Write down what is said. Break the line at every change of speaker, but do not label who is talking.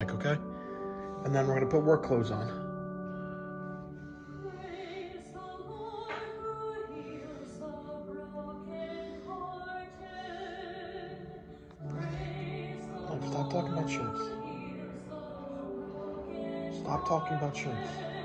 Like, okay? And then we're gonna put work clothes on. Stop talking about shirts. Stop talking about shirts.